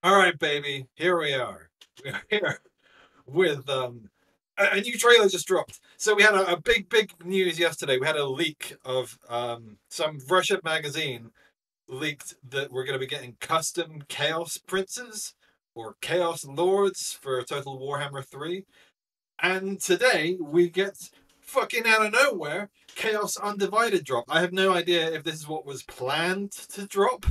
All right, baby. Here we are. We are here with um, a, a new trailer just dropped. So we had a, a, big, big news yesterday. We had a leak of um, some Russia magazine leaked that we're going to be getting custom Chaos Princes or Chaos Lords for Total Warhammer 3. And today we get fucking out of nowhere Chaos Undivided drop. I have no idea if this is what was planned to drop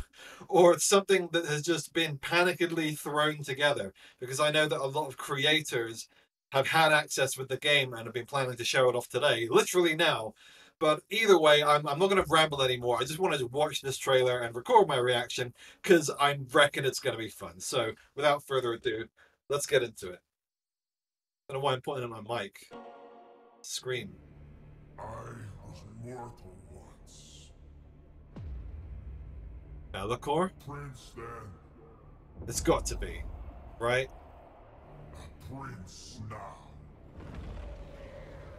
or it's something that has just been panickedly thrown together because I know that a lot of creators have had access with the game and have been planning to show it off today, literally now. But either way, I'm, I'm not going to ramble anymore. I just wanted to watch this trailer and record my reaction because I reckon it's going to be fun. So without further ado, let's get into it. I don't know why I'm putting on my mic. Scream. I was mortal once. Be'lakor? Prince then. It's got to be, right? A prince now.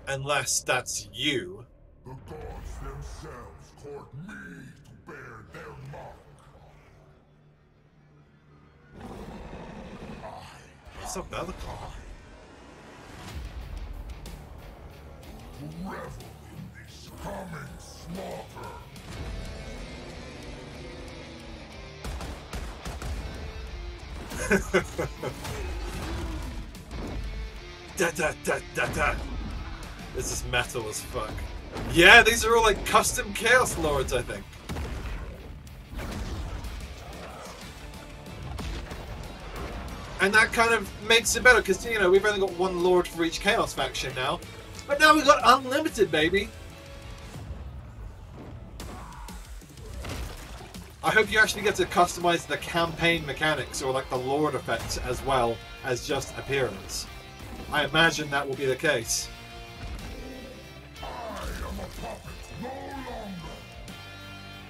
Unless that's you. The gods themselves court me to bear their mark. I What's up, Be'lakor? Revel in this coming slaughter. da da da da da. This is metal as fuck. Yeah, these are all like custom Chaos Lords, I think. And that kind of makes it better because, you know, we've only got one Lord for each Chaos faction now. But now we've got unlimited, baby. I hope you actually get to customize the campaign mechanics or like the Lord effects as well as just appearance. I imagine that will be the case. No.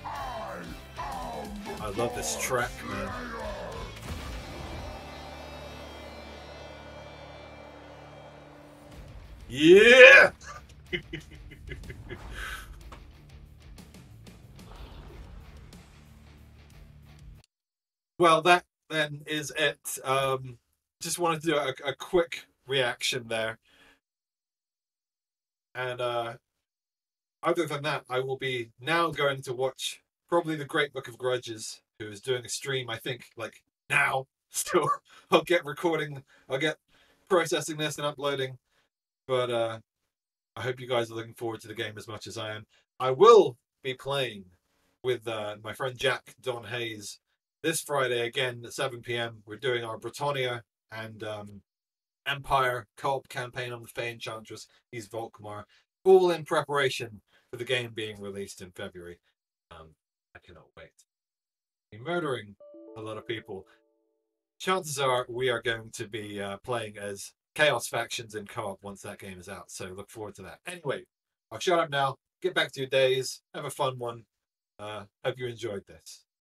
I I love this track, man. Yeah! well, that then is it. Um, just wanted to do a, a quick reaction there. And uh, other than that, I will be now going to watch probably the Great Book of Grudges, who is doing a stream, I think, like now. Still, I'll get recording, I'll get processing this and uploading but uh, I hope you guys are looking forward to the game as much as I am. I will be playing with uh, my friend Jack Don Hayes this Friday again at 7 p.m. We're doing our Bretonnia and um, Empire co-op campaign on the Fay Enchantress. He's Volkmar, all in preparation for the game being released in February. Um, I cannot wait. Be murdering a lot of people. Chances are we are going to be uh, playing as Chaos factions in co-op once that game is out. So look forward to that. Anyway, I'll shut up now. Get back to your days. Have a fun one. Uh, hope you enjoyed this.